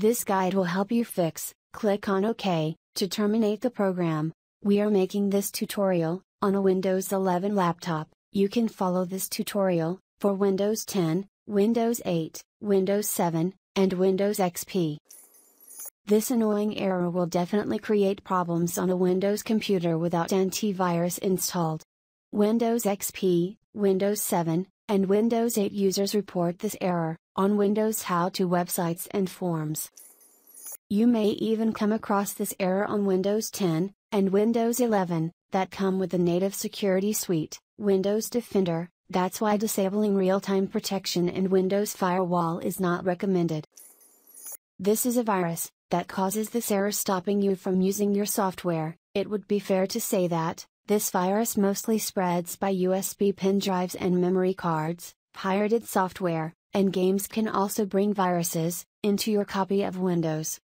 This guide will help you fix, click on OK, to terminate the program. We are making this tutorial, on a Windows 11 laptop, you can follow this tutorial, for Windows 10, Windows 8, Windows 7, and Windows XP. This annoying error will definitely create problems on a Windows computer without antivirus installed. Windows XP, Windows 7, and Windows 8 users report this error on Windows How to websites and forums. You may even come across this error on Windows 10 and Windows 11 that come with the native security suite, Windows Defender. That's why disabling real-time protection in Windows Firewall is not recommended. This is a virus that causes this error stopping you from using your software. It would be fair to say that this virus mostly spreads by USB pen drives and memory cards, pirated software, and games can also bring viruses into your copy of Windows.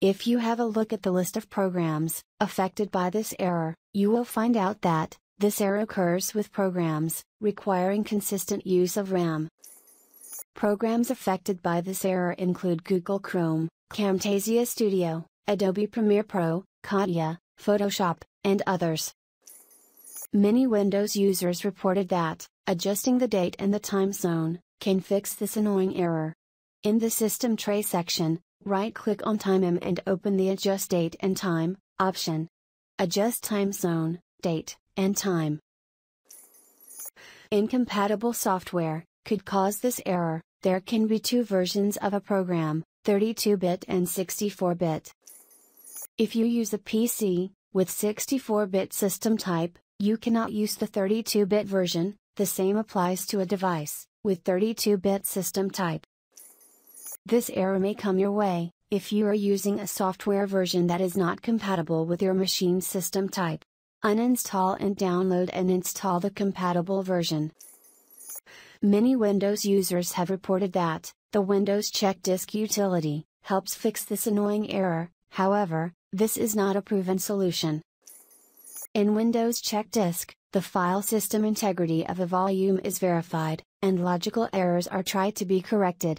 If you have a look at the list of programs affected by this error, you will find out that this error occurs with programs requiring consistent use of RAM. Programs affected by this error include Google Chrome, Camtasia Studio, Adobe Premiere Pro, CATIA, Photoshop, and others. Many Windows users reported that, adjusting the date and the time zone, can fix this annoying error. In the System Tray section, right-click on Time and open the Adjust Date and Time option. Adjust time zone, date, and time. Incompatible software could cause this error. There can be two versions of a program, 32-bit and 64-bit. If you use a PC, with 64-bit system type, you cannot use the 32-bit version, the same applies to a device, with 32-bit system type. This error may come your way, if you are using a software version that is not compatible with your machine system type. Uninstall and download and install the compatible version. Many Windows users have reported that, the Windows Check Disk utility, helps fix this annoying error, however, this is not a proven solution. In Windows Check Disk, the file system integrity of a volume is verified, and logical errors are tried to be corrected.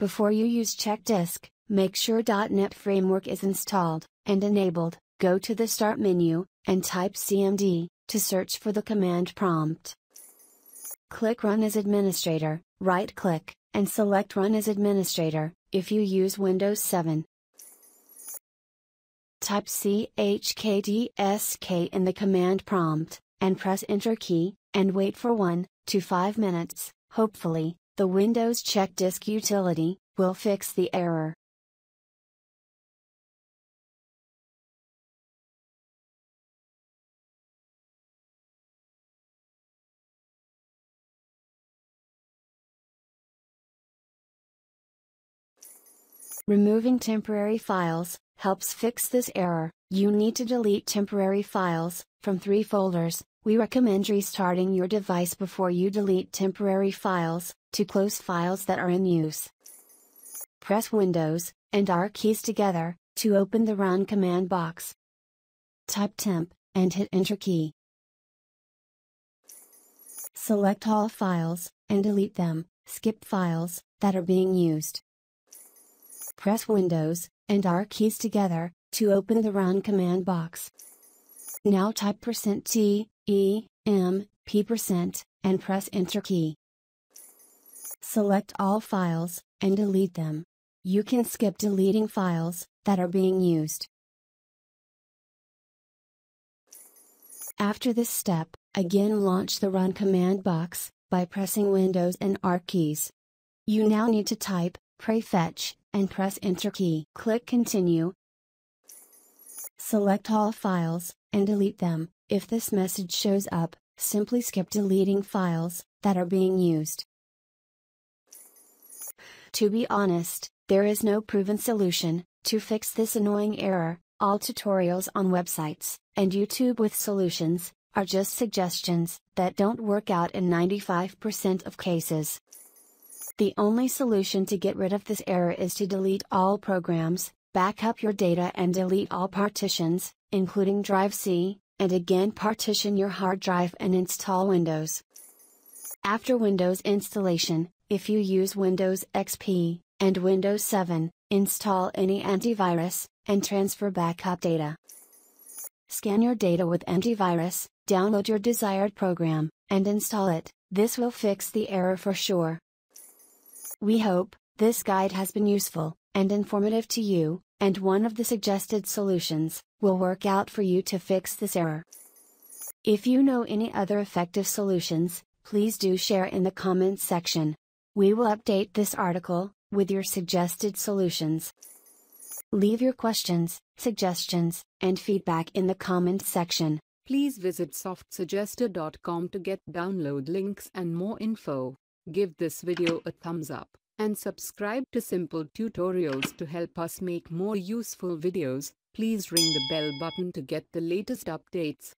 Before you use Check Disk, make sure .NET Framework is installed and enabled. Go to the Start menu and type CMD to search for the command prompt. Click Run as Administrator, right-click, and select Run as Administrator if you use Windows 7. Type CHKDSK in the command prompt, and press Enter key, and wait for 1 to 5 minutes. Hopefully, the Windows Check Disk utility will fix the error. Removing temporary files helps fix this error. You need to delete temporary files from three folders. We recommend restarting your device before you delete temporary files to close files that are in use. Press Windows and R keys together to open the Run command box. Type temp and hit Enter key. Select all files and delete them. Skip files that are being used. Press Windows and R keys together to open the Run command box. Now type %t, e, m, p percent, and press Enter key. Select all files, and delete them. You can skip deleting files that are being used. After this step, again launch the Run command box by pressing Windows and R keys. You now need to type prefetch and press Enter key. Click Continue. Select all files, and delete them. If this message shows up, simply skip deleting files that are being used. To be honest, there is no proven solution to fix this annoying error. All tutorials on websites and YouTube with solutions are just suggestions that don't work out in 95% of cases. The only solution to get rid of this error is to delete all programs, back up your data and delete all partitions, including Drive C, and again partition your hard drive and install Windows. After Windows installation, if you use Windows XP, and Windows 7, install any antivirus, and transfer backup data. Scan your data with antivirus, download your desired program, and install it, this will fix the error for sure. We hope, this guide has been useful, and informative to you, and one of the suggested solutions, will work out for you to fix this error. If you know any other effective solutions, please do share in the comments section. We will update this article, with your suggested solutions. Leave your questions, suggestions, and feedback in the comments section. Please visit softsuggester.com to get download links and more info. Give this video a thumbs up and subscribe to Simple Tutorials to help us make more useful videos. Please ring the bell button to get the latest updates.